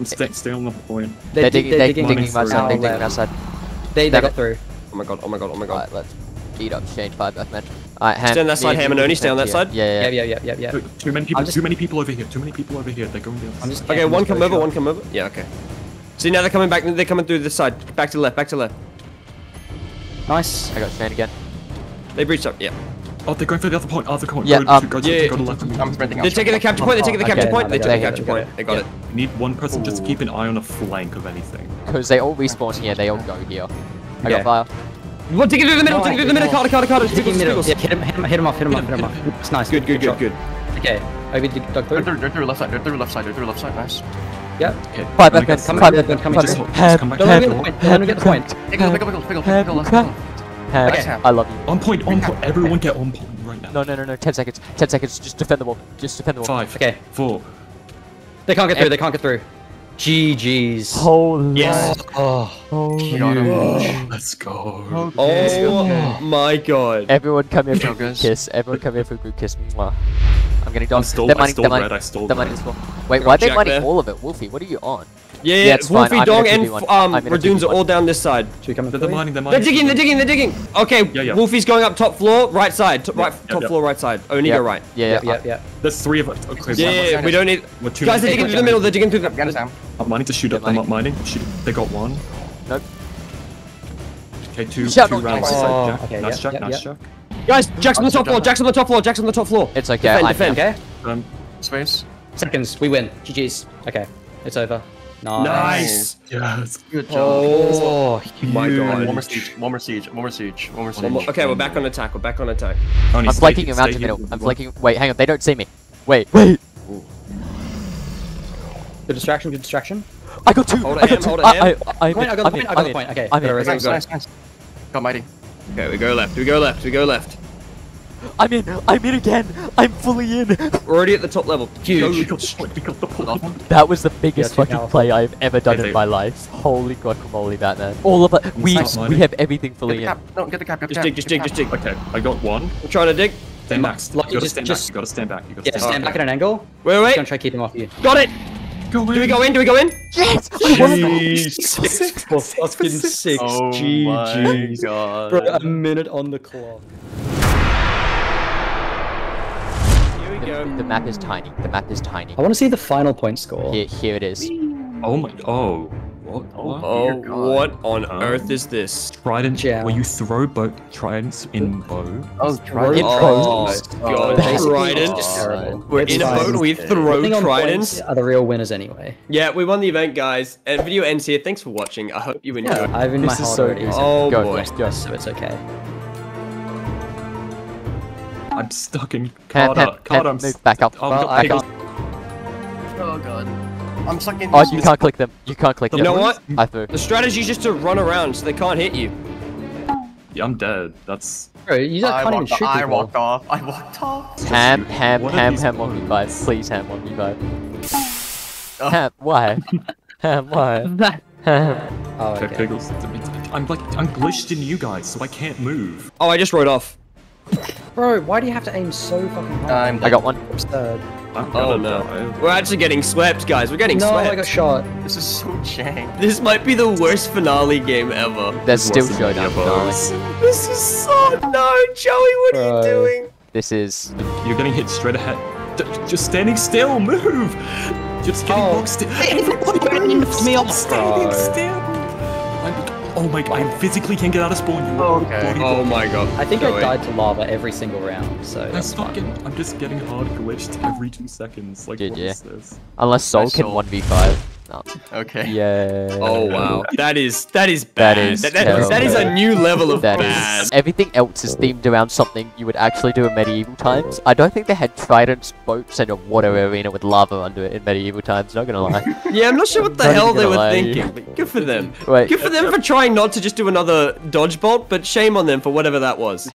Speaker 4: I'm staying stay on the point.
Speaker 3: They're, they're, they're digging,
Speaker 2: digging
Speaker 3: outside. They're digging outside.
Speaker 2: They, they,
Speaker 3: they
Speaker 2: got through.
Speaker 6: Oh my god, oh my god, oh my god.
Speaker 3: Alright, let's eat up, change five left match. Alright, Ham.
Speaker 6: Stay on that side, Ham and Oni. stay on that side.
Speaker 3: Yeah,
Speaker 2: yeah,
Speaker 3: yeah,
Speaker 2: yeah, yeah.
Speaker 4: Too many people, too many people over here, too many people over here. They're going
Speaker 2: down.
Speaker 6: Okay, one come over, one come over. Yeah, okay. See, now they're coming back, they're coming through this side. Back to left, back to left.
Speaker 2: Nice.
Speaker 3: I got Shane again.
Speaker 6: They breached up, yeah.
Speaker 4: Oh, they're going for the other point. Oh,
Speaker 3: they're
Speaker 4: go,
Speaker 3: um,
Speaker 4: go, go,
Speaker 6: yeah,
Speaker 4: yeah, go, go left.
Speaker 5: I'm sprinting.
Speaker 6: They're taking the capture point. They're taking the capture
Speaker 2: okay,
Speaker 6: point.
Speaker 2: They're
Speaker 6: taking the capture point. They got it.
Speaker 4: You need one person Ooh. just keep an eye on a flank of anything.
Speaker 3: Because they all respawn here. They all go here. I
Speaker 2: yeah.
Speaker 3: got fire.
Speaker 6: Well, take it through the middle, take it through the middle, Carter, Carter, Carter, Stiggles,
Speaker 2: middle. Yeah, hit him, hit him, hit him off, hit him off, hit him off. It's nice.
Speaker 6: Good, good, good, good.
Speaker 2: Okay, over to
Speaker 5: Doug
Speaker 2: through.
Speaker 5: They're through left side, they're through left side, they're through left side, nice.
Speaker 2: Yeah.
Speaker 4: Okay.
Speaker 3: Five back,
Speaker 4: come back,
Speaker 2: come back, come back.
Speaker 5: come back Come back.
Speaker 3: Ham,
Speaker 5: okay.
Speaker 3: I love you.
Speaker 4: On point, on point. Everyone get on point right now.
Speaker 3: No, no, no, no. Ten seconds. Ten seconds. Just defend the wall. Just defend the wall.
Speaker 4: Five.
Speaker 2: Okay.
Speaker 4: Four.
Speaker 2: They can't get through. They can't get through. GG's.
Speaker 3: Holy.
Speaker 6: Yes.
Speaker 2: Oh,
Speaker 5: oh huge.
Speaker 4: Let's go. Okay.
Speaker 6: Oh my god.
Speaker 3: Everyone come here for a group kiss. Everyone come here for a group kiss. Mwah. I'm getting done.
Speaker 4: I stole,
Speaker 3: The
Speaker 4: money.
Speaker 3: I
Speaker 4: stole
Speaker 3: the money.
Speaker 4: red. I stole
Speaker 3: they're
Speaker 4: red.
Speaker 3: Well. Wait, why'd they mining
Speaker 6: there.
Speaker 3: all of it? Wolfie, what are you on?
Speaker 6: Yeah,
Speaker 3: yeah,
Speaker 6: yeah Wolfie, Dog, and um, Radoons are all down this side.
Speaker 4: They're, mining, they're, mining.
Speaker 6: they're digging, they're digging, they're digging. Okay,
Speaker 4: yeah, yeah.
Speaker 6: Wolfie's going up top floor, right side. Top, right, top floor, right side. Only go right.
Speaker 3: Yeah, yeah,
Speaker 2: yeah.
Speaker 4: There's three of us. Okay,
Speaker 6: yeah, yeah, we don't need...
Speaker 4: We're two
Speaker 6: Guys, they're digging through the middle, they're digging through the...
Speaker 4: I'm mining to shoot up, I'm not mining. They got one.
Speaker 3: Nope.
Speaker 4: Okay, two, rounds.
Speaker 2: Oh, okay,
Speaker 4: nice Jack, nice Jack.
Speaker 6: Guys, Jack's on the top floor, Jack's on the top floor, Jack's on the top floor.
Speaker 3: It's okay,
Speaker 6: defend, defend.
Speaker 2: Okay.
Speaker 4: Um,
Speaker 5: space.
Speaker 2: Seconds, we win. GG's. Okay, it's over. Nice.
Speaker 6: nice.
Speaker 4: Yes.
Speaker 5: Good job.
Speaker 2: Oh, huge.
Speaker 6: my god.
Speaker 5: One more siege. One more siege. One more siege. One more siege.
Speaker 6: Okay, we're back on attack. We're back on attack.
Speaker 4: Tony,
Speaker 3: I'm flanking him
Speaker 4: out
Speaker 3: the middle. I'm flanking. Wait, hang on. They don't see me. Wait, wait.
Speaker 2: The distraction. Good distraction.
Speaker 3: I got two.
Speaker 6: Hold
Speaker 3: I got. Two.
Speaker 6: Hold
Speaker 3: I. I, I,
Speaker 2: point, I got the point. I got the point. Okay.
Speaker 3: I'm in.
Speaker 5: Nice, nice, nice. Mighty.
Speaker 6: Okay, we go left. We go left. We go left.
Speaker 3: I'm in. I'm in again. I'm fully in.
Speaker 6: We're already at the top level. Huge.
Speaker 3: that was the biggest fucking play I've ever done in my life. Holy guacamole, that man. All of us. We, we have everything fully in.
Speaker 5: Cap. No, get the cap. Get the
Speaker 6: just dig, just dig, just dig.
Speaker 4: Okay, I got one.
Speaker 6: We're trying to dig.
Speaker 4: Stand back. You, gotta
Speaker 2: just,
Speaker 4: stand back. You gotta stand back.
Speaker 2: Yeah,
Speaker 4: stand,
Speaker 2: stand
Speaker 4: back.
Speaker 2: at an angle.
Speaker 6: Wait, wait.
Speaker 2: Just gonna try to keep him off you.
Speaker 6: Got it.
Speaker 4: Go.
Speaker 6: Do we go in? Do we go in?
Speaker 3: Yes!
Speaker 2: Jeez. Six, six, well, fucking six.
Speaker 5: six. Oh GG.
Speaker 2: Bro, a minute on the clock.
Speaker 3: the,
Speaker 6: go.
Speaker 3: The map is tiny. The map is tiny.
Speaker 2: I want to see the final point score.
Speaker 3: Here, here it is.
Speaker 4: Oh my. Oh. What?
Speaker 6: Oh,
Speaker 5: oh
Speaker 6: what on
Speaker 4: um,
Speaker 6: earth is this?
Speaker 4: Trident.
Speaker 2: Yeah.
Speaker 4: Where you throw oh, bow tridents in bow.
Speaker 5: Oh,
Speaker 2: trident.
Speaker 6: Oh,
Speaker 2: oh
Speaker 6: god.
Speaker 2: Oh,
Speaker 6: trident.
Speaker 2: Oh,
Speaker 6: We're
Speaker 2: it's
Speaker 6: in a boat. We throw tridents.
Speaker 2: Are the real winners anyway?
Speaker 6: Yeah, we won the event, guys. And video ends here. Thanks for watching. I hope you enjoyed.
Speaker 2: Yeah, I've in
Speaker 3: this my
Speaker 2: heart
Speaker 3: so
Speaker 2: already.
Speaker 6: Oh
Speaker 3: go,
Speaker 6: boy.
Speaker 3: Go,
Speaker 2: so it's okay.
Speaker 4: I'm stuck in Carter.
Speaker 3: Pen,
Speaker 4: Carter,
Speaker 3: Carter,
Speaker 4: I'm
Speaker 3: move back up.
Speaker 4: Oh,
Speaker 2: well, I can't.
Speaker 5: Oh god. I'm stuck in.
Speaker 3: Oh, you can't click them. You can't click
Speaker 4: you
Speaker 3: them.
Speaker 6: You know what?
Speaker 3: I threw.
Speaker 6: The strategy is just to run around so they can't hit you.
Speaker 4: Yeah, I'm dead. That's.
Speaker 2: Bro, you just
Speaker 5: I
Speaker 2: can't even shoot
Speaker 5: I
Speaker 2: people.
Speaker 5: walked off. I walked off.
Speaker 3: Ham, ham,
Speaker 4: what
Speaker 3: ham, ham, one
Speaker 4: v
Speaker 3: five. Please, ham, one v five.
Speaker 5: Oh.
Speaker 3: Ham, why? ham, why? That. Ham.
Speaker 2: Oh,
Speaker 4: okay. Pickles. I'm like, I'm glitched in you guys, so I can't move.
Speaker 6: Oh, I just rode off.
Speaker 2: Bro, why do you have to aim so fucking hard?
Speaker 5: I'm
Speaker 3: I got one.
Speaker 2: absurd.
Speaker 4: I'm
Speaker 6: Oh
Speaker 4: gonna
Speaker 6: no.
Speaker 4: die.
Speaker 6: We're actually getting swept, guys. We're getting
Speaker 2: No,
Speaker 6: swept.
Speaker 2: I got shot.
Speaker 5: This is so jank.
Speaker 6: This might be the worst finale game ever.
Speaker 3: There's still
Speaker 4: Worse than
Speaker 3: showdown
Speaker 4: the
Speaker 3: finale.
Speaker 6: This is so no, Joey. What are you doing?
Speaker 3: This is
Speaker 4: You're getting hit straight ahead. D- just standing still, move! Just getting
Speaker 2: Oh.
Speaker 4: still. Everybody move!
Speaker 5: me
Speaker 4: Stop
Speaker 5: off.
Speaker 4: standing
Speaker 2: Bro.
Speaker 4: still! I'm, oh my god, I physically can't get out of spawn. You
Speaker 5: Oh, okay.
Speaker 6: Oh my god.
Speaker 2: I think
Speaker 6: Joey.
Speaker 2: I died to lava every single round, so
Speaker 4: I'm,
Speaker 2: that's
Speaker 4: fucking.
Speaker 2: fine.
Speaker 4: I'm just getting hard glitched every two seconds. Like, what
Speaker 3: GG.
Speaker 4: is this?
Speaker 3: unless Soul can
Speaker 5: Soul.
Speaker 3: one v five. No.
Speaker 5: Okay.
Speaker 3: Yeah.
Speaker 6: Oh wow. That is that is
Speaker 3: That
Speaker 6: bad.
Speaker 3: is
Speaker 6: that, that- that is a new level of
Speaker 3: That
Speaker 6: bad.
Speaker 3: is. Everything else is themed around something you would actually do in medieval times. I don't think they had tridents, boats, and a water arena with lava under it in medieval times. Not gonna lie.
Speaker 6: Yeah, I'm not sure what the
Speaker 3: Not
Speaker 6: hell they were
Speaker 3: lie.
Speaker 6: thinking, but good for them.
Speaker 3: Wait.
Speaker 6: Good for them for trying not to just do another Dodgebolt, but shame on them for whatever that was.